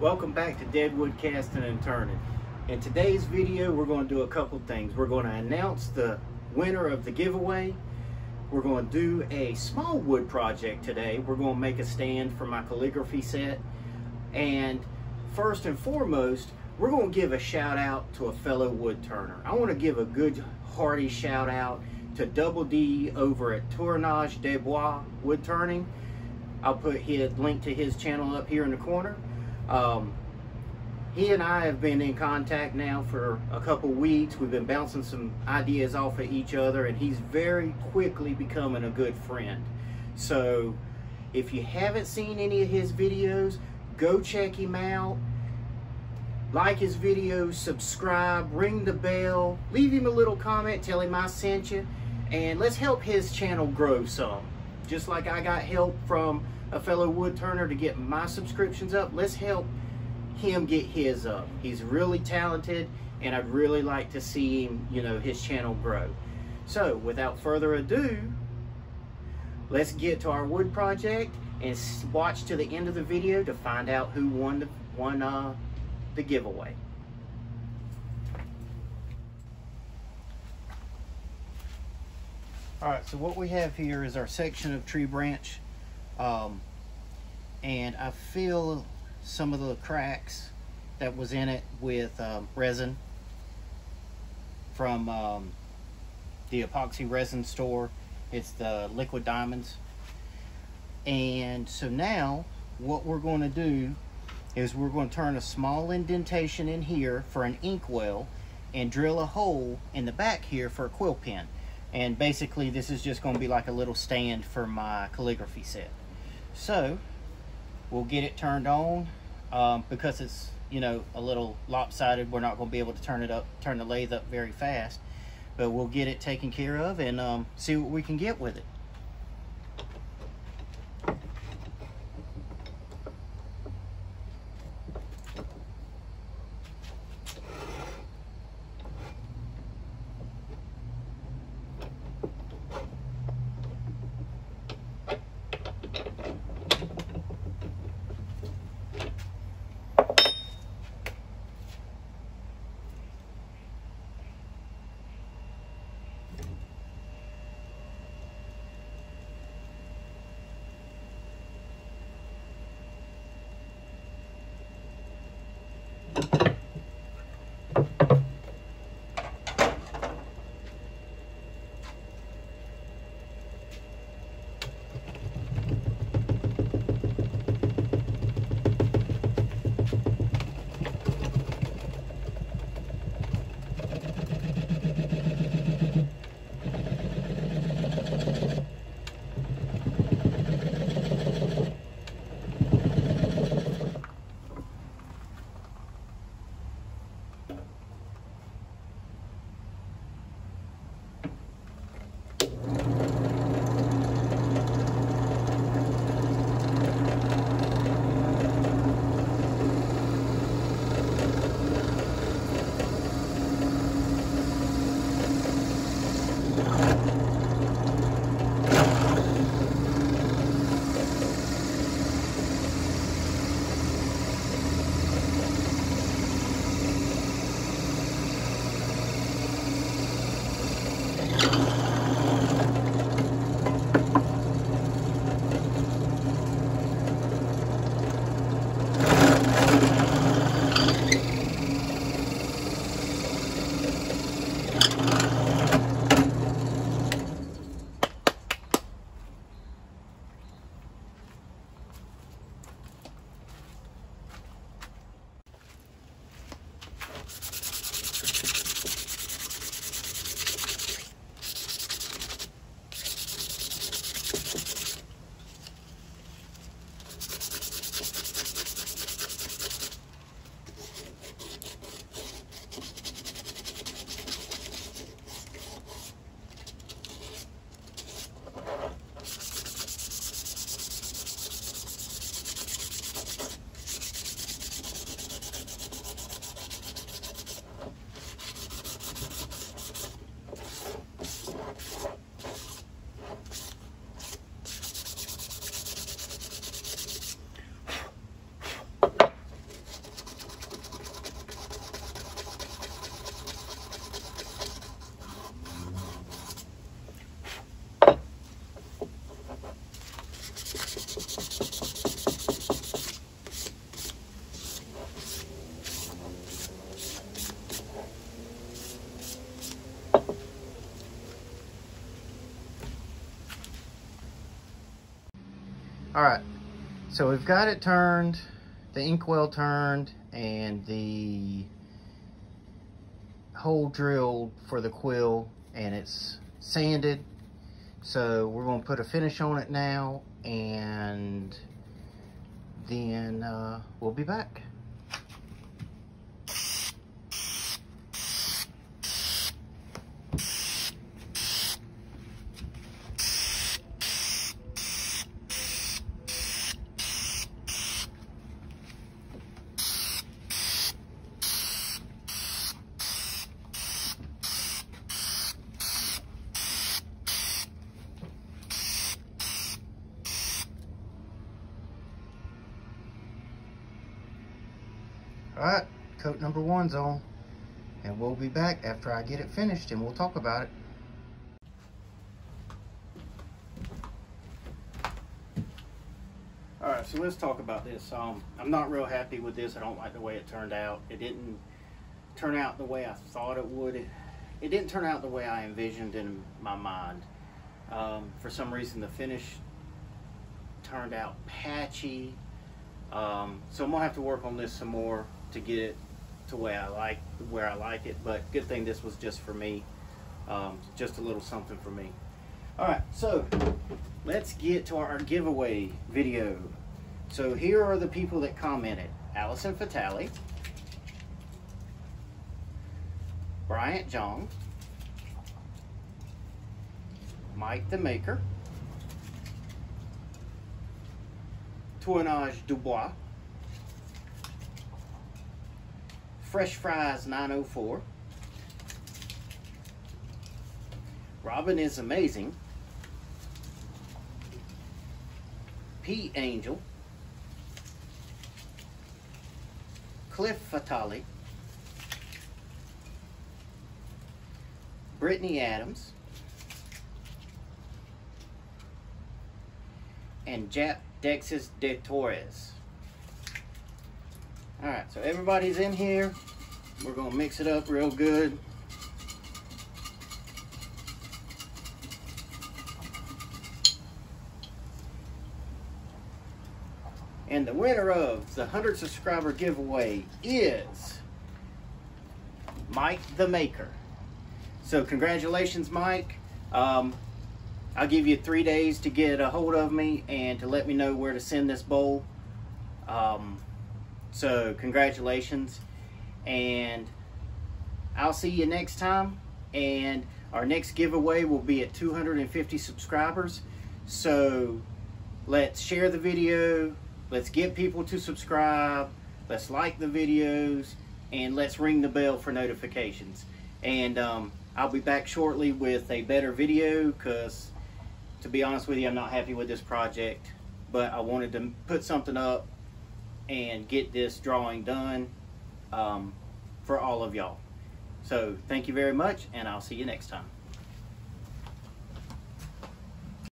Welcome back to Deadwood Casting and Turning. In today's video, we're going to do a couple things. We're going to announce the winner of the giveaway. We're going to do a small wood project today. We're going to make a stand for my calligraphy set. And first and foremost, we're going to give a shout out to a fellow wood turner. I want to give a good hearty shout out to Double D over at Tournage des Bois Wood Turning. I'll put his link to his channel up here in the corner. Um, he and I have been in contact now for a couple weeks. We've been bouncing some ideas off of each other, and he's very quickly becoming a good friend. So, if you haven't seen any of his videos, go check him out. Like his videos, subscribe, ring the bell, leave him a little comment, tell him I sent you, and let's help his channel grow some. Just like I got help from a fellow wood turner to get my subscriptions up, let's help him get his up. He's really talented and I'd really like to see him, you know, his channel grow. So without further ado, let's get to our wood project and watch to the end of the video to find out who won the, won, uh, the giveaway. All right, so what we have here is our section of tree branch. Um, and I feel some of the cracks that was in it with um, resin from um, the epoxy resin store. It's the liquid diamonds. And so now what we're going to do is we're going to turn a small indentation in here for an inkwell and drill a hole in the back here for a quill pen. And basically this is just going to be like a little stand for my calligraphy set. So we'll get it turned on um, because it's you know a little lopsided. We're not going to be able to turn it up turn the lathe up very fast but we'll get it taken care of and um, see what we can get with it All right, so we've got it turned, the inkwell turned, and the hole drilled for the quill, and it's sanded. So we're gonna put a finish on it now, and then uh, we'll be back. All right, coat number one's on. And we'll be back after I get it finished and we'll talk about it. All right, so let's talk about this. Um, I'm not real happy with this. I don't like the way it turned out. It didn't turn out the way I thought it would. It, it didn't turn out the way I envisioned in my mind. Um, for some reason, the finish turned out patchy. Um, so I'm gonna have to work on this some more to get it to where I like where I like it. But good thing this was just for me, um, just a little something for me. All right, so let's get to our giveaway video. So here are the people that commented: Allison Fatale, Bryant Jong, Mike the Maker. Tournage Dubois, Fresh Fries 904, Robin is Amazing, Pete Angel, Cliff Fatale, Brittany Adams, and Jap Dexis de Torres. All right, so everybody's in here. We're gonna mix it up real good. And the winner of the 100 subscriber giveaway is Mike the Maker. So congratulations, Mike. Um, I'll give you three days to get a hold of me and to let me know where to send this bowl. Um, so congratulations. And I'll see you next time. And our next giveaway will be at 250 subscribers. So let's share the video. Let's get people to subscribe. Let's like the videos. And let's ring the bell for notifications. And um, I'll be back shortly with a better video because to be honest with you, I'm not happy with this project, but I wanted to put something up and get this drawing done um, for all of y'all. So thank you very much, and I'll see you next time.